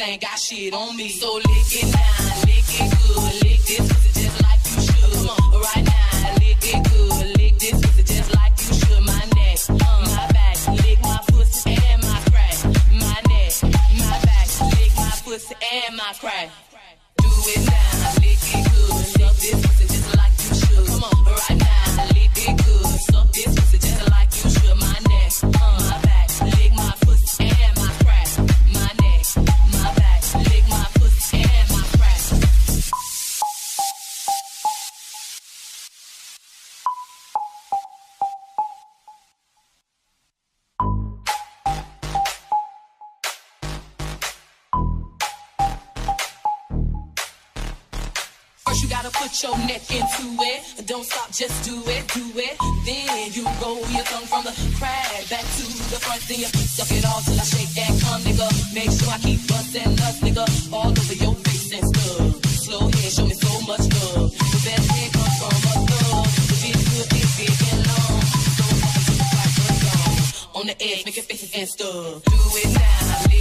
niggas ain't got shit on me. So lick it now, lick it good, lick this pussy just like you should. Right now, lick it good, lick this pussy just like you should. My neck, my back, lick my pussy and my crack. My neck, my back, lick my pussy and my crack. Then you roll your thumb from the crag back to the front. Then you suck it all till I shake that cum, nigga. Make sure I keep busting nuts, nigga. All over your face and stuff. Slow head, show me so much love. The best head comes from a thug. The big good, big, big and long. So fucking to the right, on the edge, make your faces and stuff. Do it now,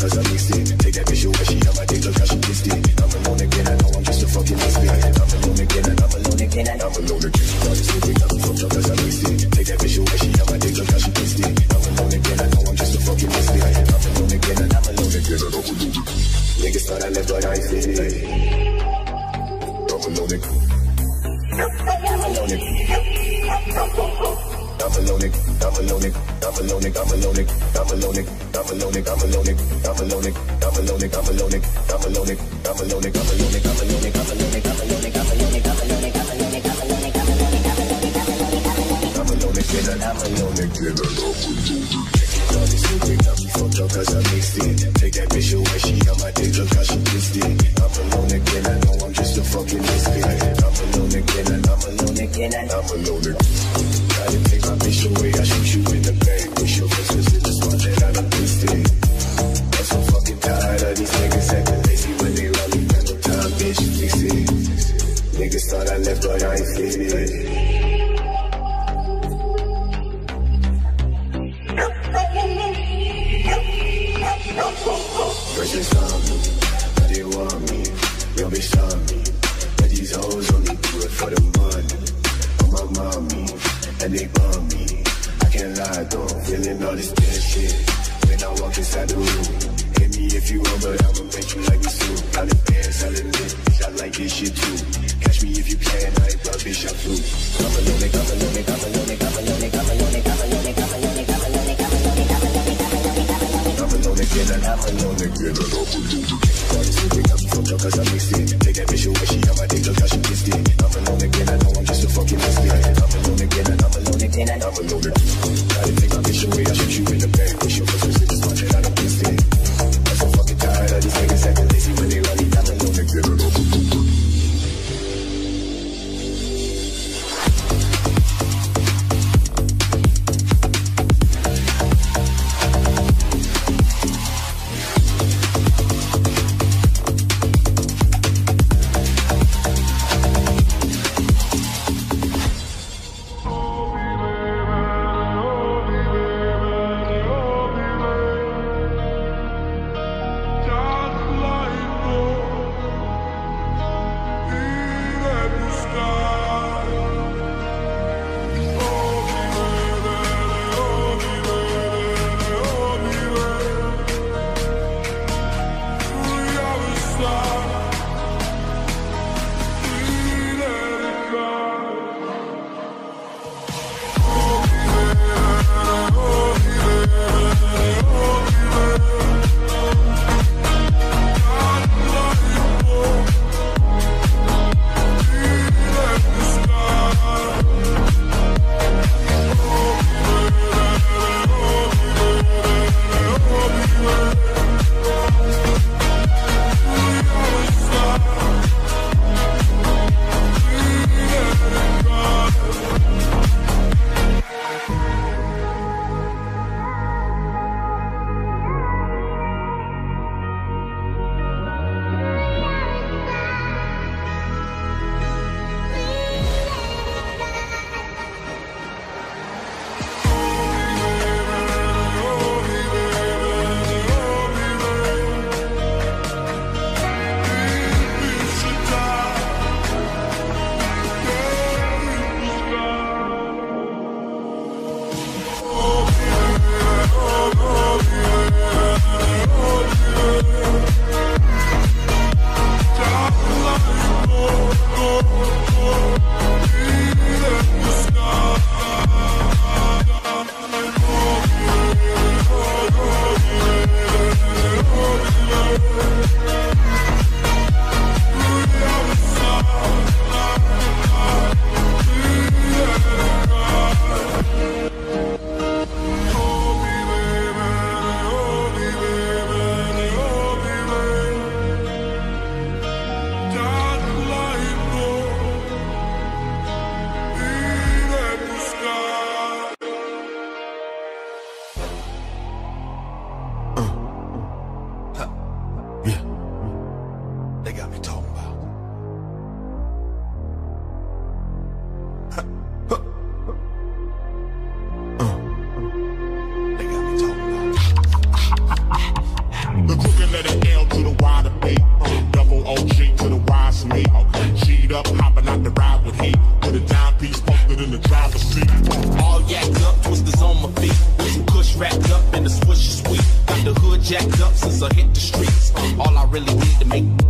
cause I mixed it Take that bitch away, she on my dick, look how she kissed it jacked up since I hit the streets. All I really need to make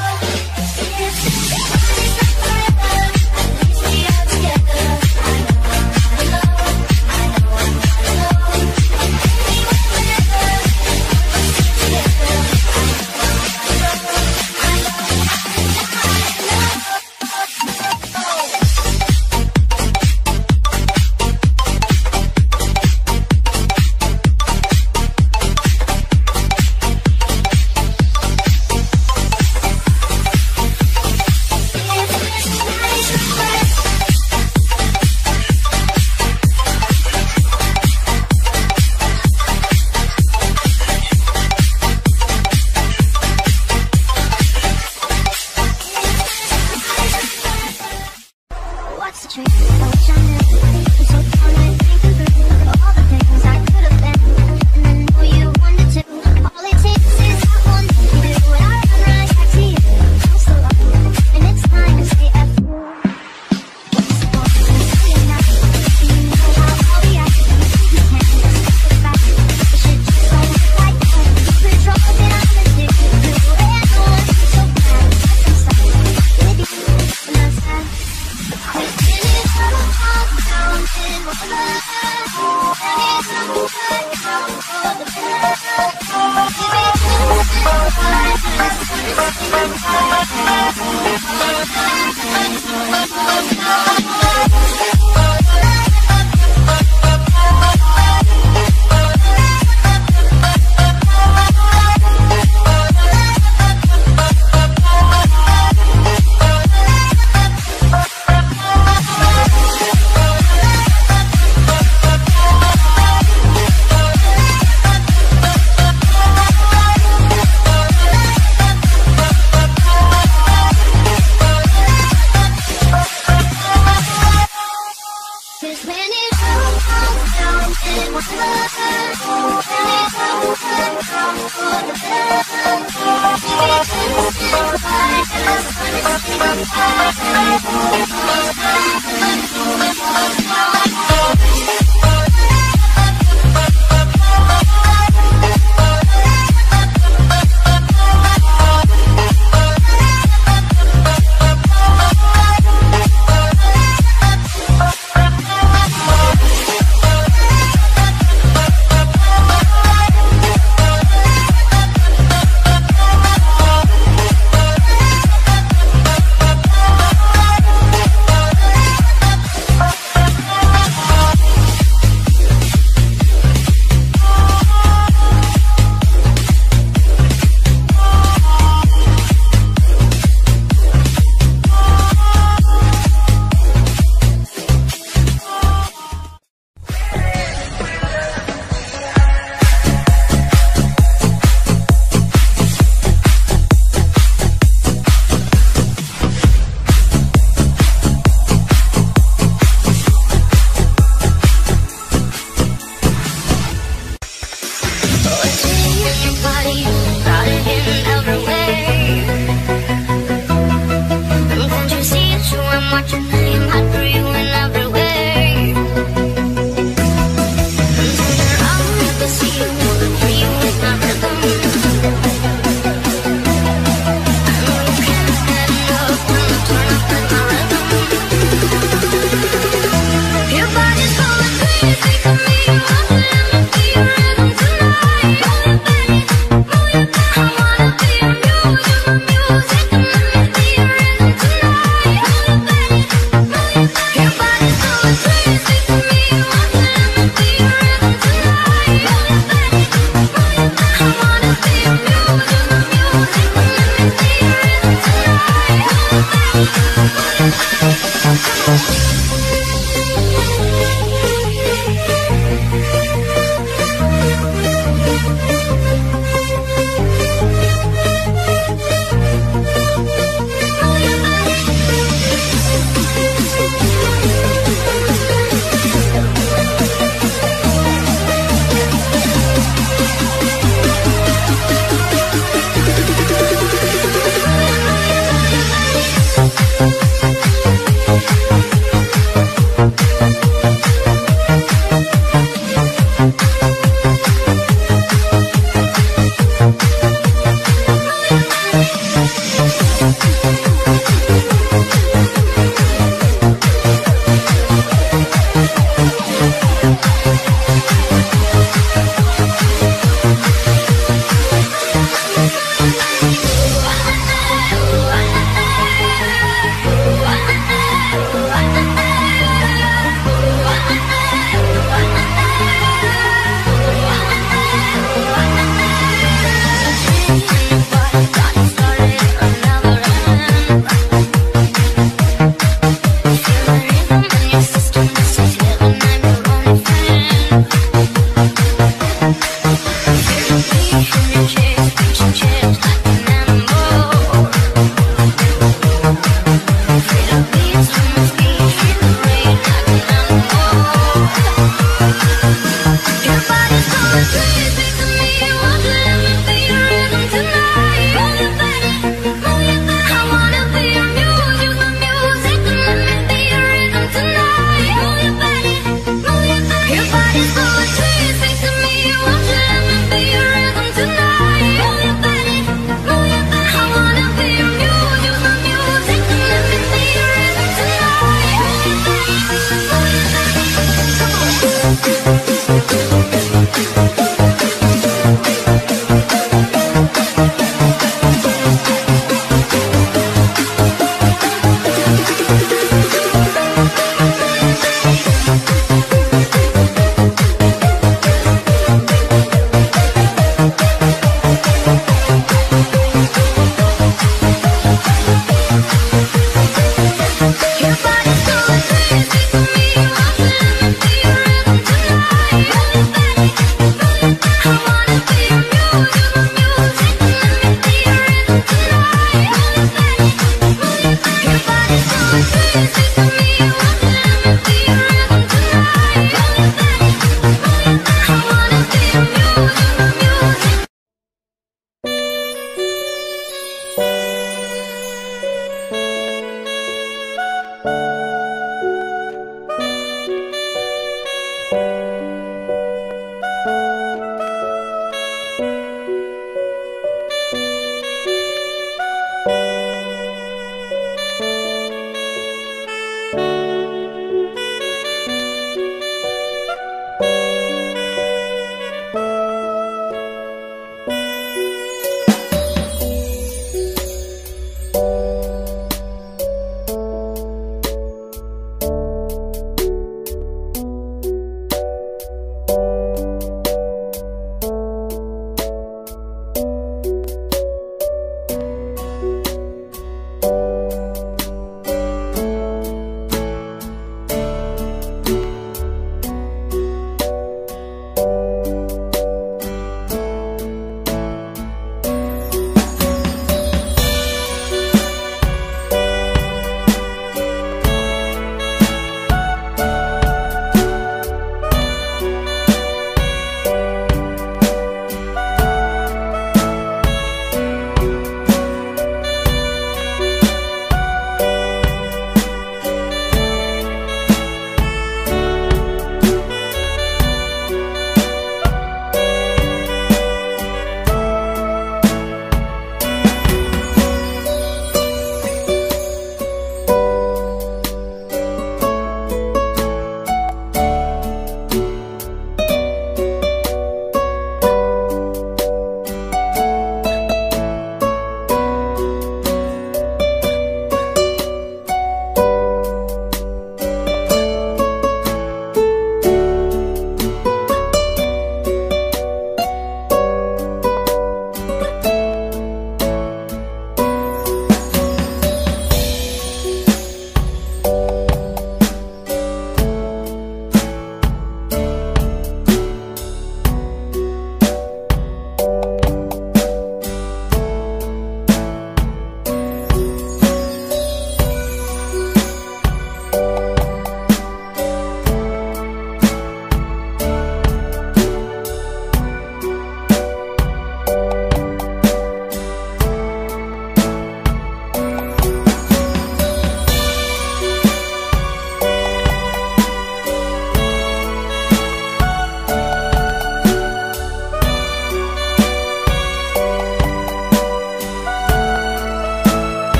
Música